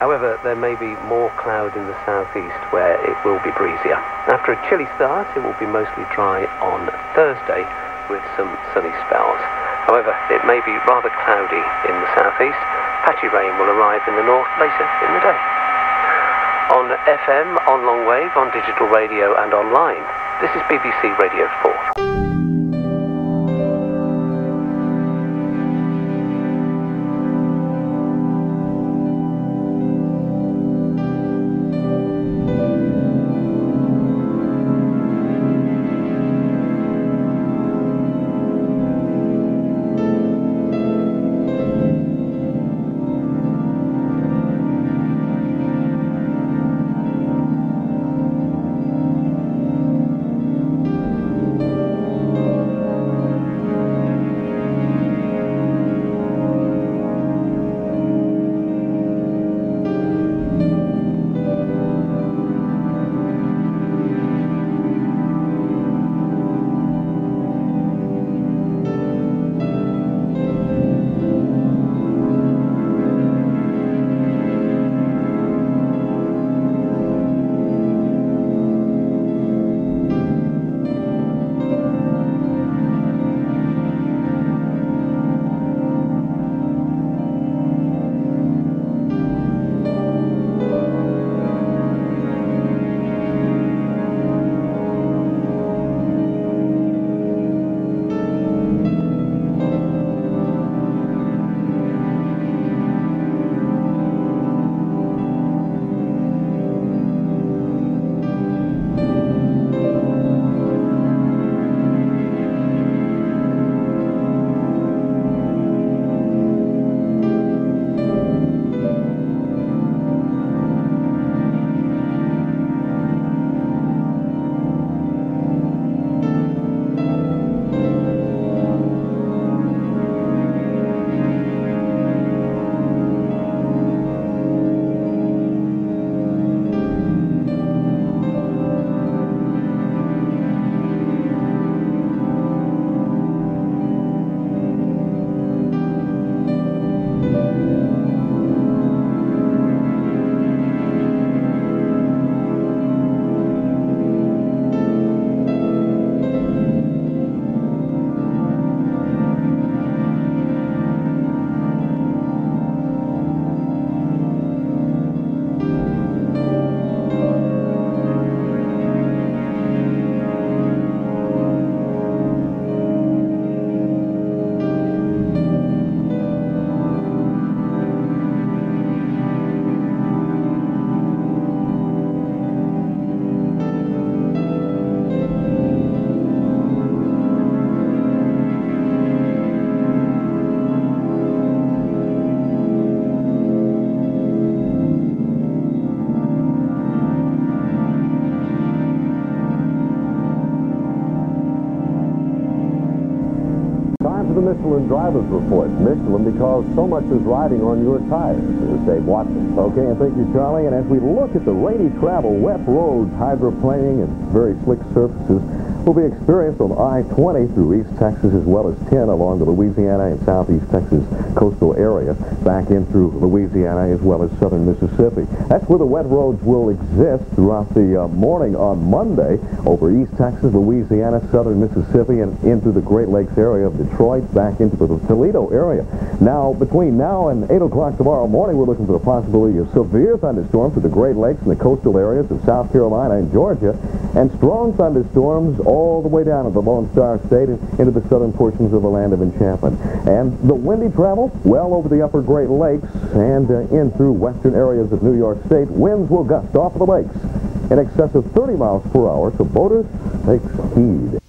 However, there may be more cloud in the southeast where it will be breezier. After a chilly start, it will be mostly dry on Thursday with some sunny spells. However, it may be rather cloudy in the southeast. Patchy rain will arrive in the north later in the day. On FM, on longwave, on digital radio and online, this is BBC Radio 4. Drivers Report. Michelin because so much is riding on your tires. Is Dave Watson. Okay, and thank you, Charlie. And as we look at the rainy travel, wet roads, hydroplaning, and very slick surfaces, will be experienced on I-20 through East Texas as well as 10 along the Louisiana and Southeast Texas coastal area, back in through Louisiana as well as southern Mississippi. That's where the wet roads will exist throughout the uh, morning on Monday over East Texas, Louisiana, southern Mississippi, and into the Great Lakes area of Detroit, back into the Toledo area. Now, between now and 8 o'clock tomorrow morning, we're looking for the possibility of severe thunderstorms for the Great Lakes and the coastal areas of South Carolina and Georgia, and strong thunderstorms all the way down to the Lone Star State and into the southern portions of the land of enchantment. And the windy travel well over the upper Great Lakes and uh, in through western areas of New York State. Winds will gust off of the lakes in excess of 30 miles per hour, so boaters take heed.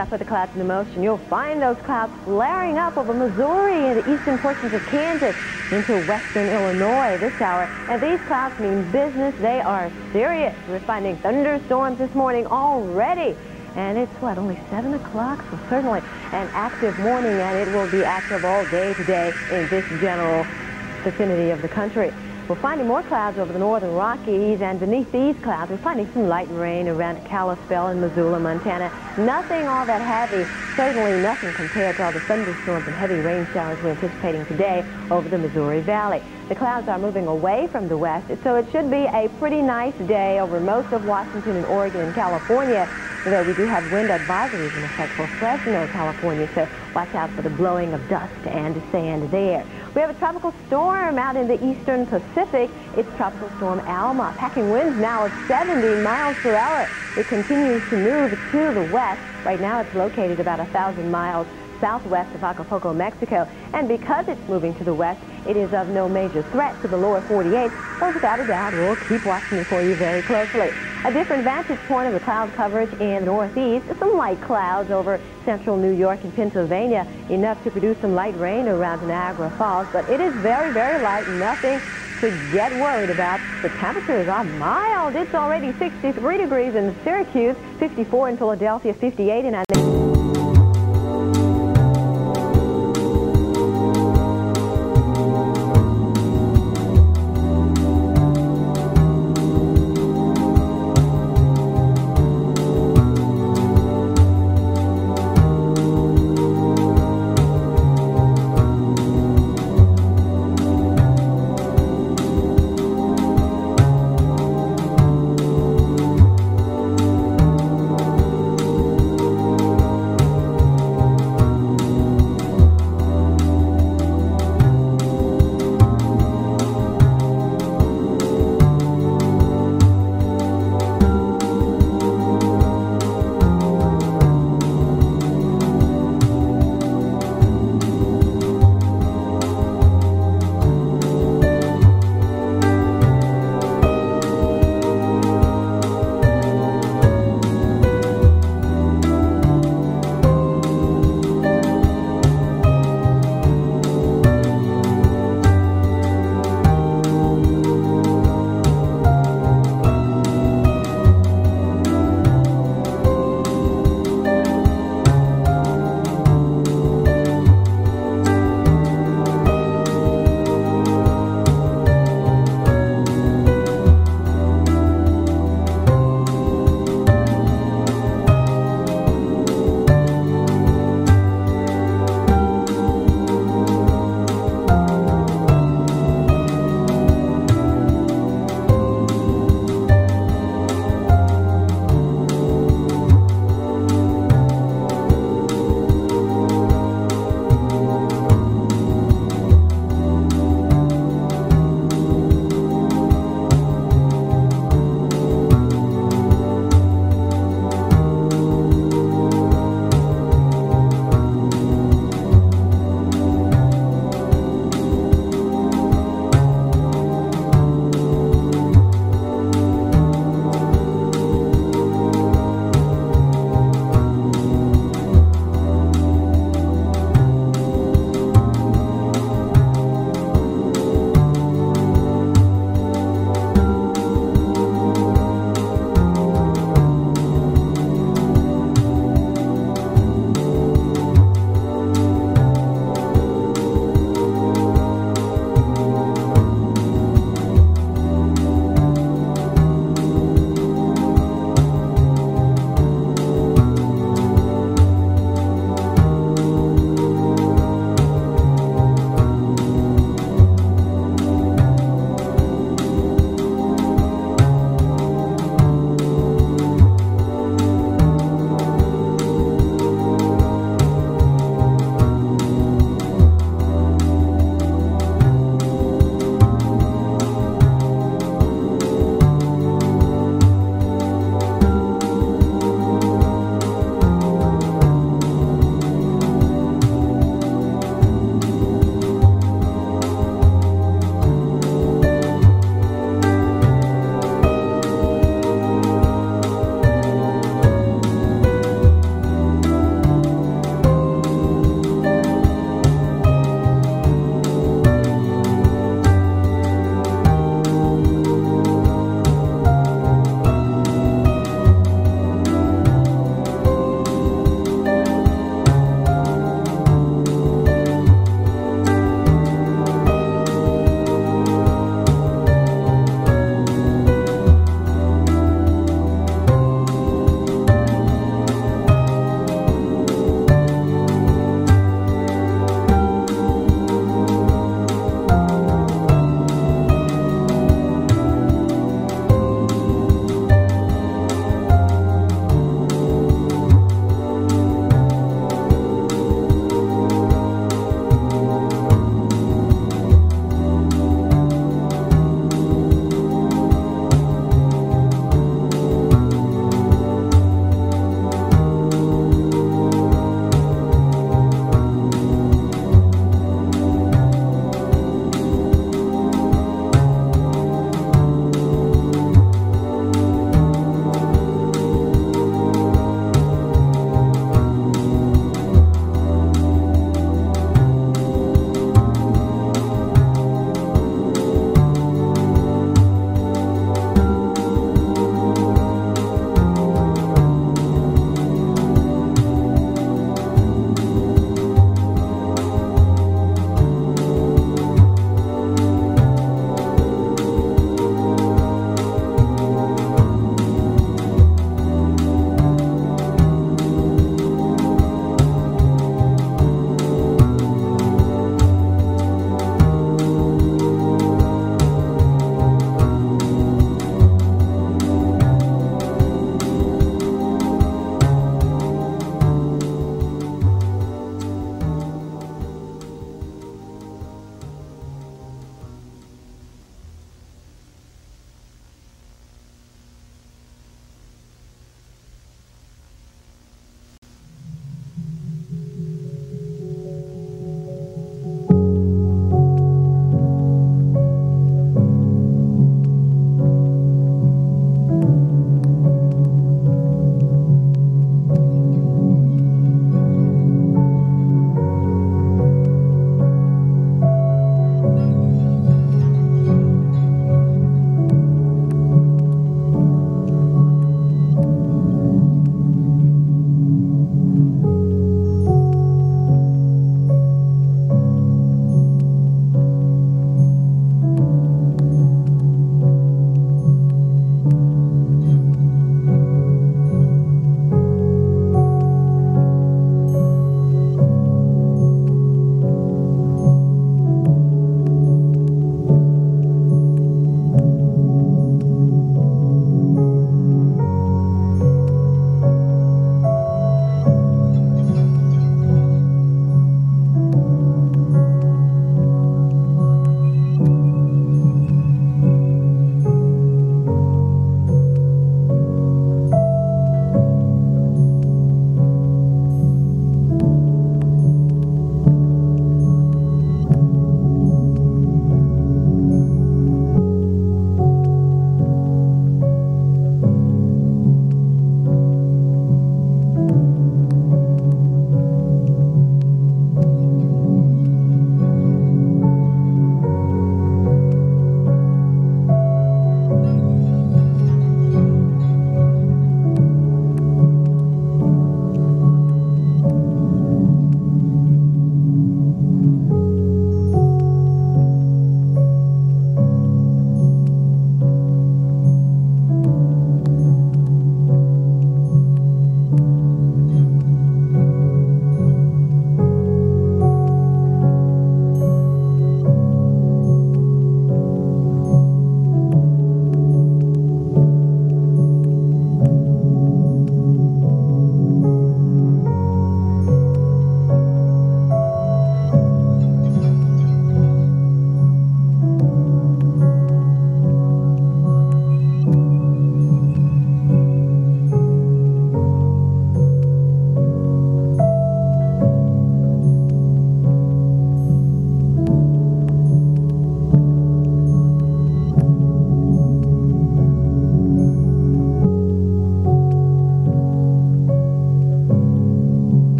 I put the clouds into motion, you'll find those clouds flaring up over Missouri and the eastern portions of Kansas into western Illinois this hour. And these clouds mean business. They are serious. We're finding thunderstorms this morning already. And it's, what, only 7 o'clock? So certainly an active morning, and it will be active all day today in this general vicinity of the country. We're finding more clouds over the northern Rockies, and beneath these clouds, we're finding some light rain around Kalispell and Missoula, Montana. Nothing all that heavy, certainly nothing compared to all the thunderstorms and heavy rain showers we're anticipating today over the Missouri Valley. The clouds are moving away from the west, so it should be a pretty nice day over most of Washington and Oregon and California, though we do have wind advisories in effect for Fresno, California, so watch out for the blowing of dust and sand there. We have a tropical storm out in the eastern Pacific. It's Tropical Storm Alma, packing winds now of 70 miles per hour. It continues to move to the west. Right now it's located about 1,000 miles southwest of Acapulco, Mexico. And because it's moving to the west, it is of no major threat to the lower 48, but without a doubt, we'll keep watching it for you very closely. A different vantage point of the cloud coverage in the northeast, some light clouds over central New York and Pennsylvania, enough to produce some light rain around Niagara Falls, but it is very, very light, nothing to get worried about. The temperatures are mild. It's already 63 degrees in Syracuse, 54 in Philadelphia, 58 in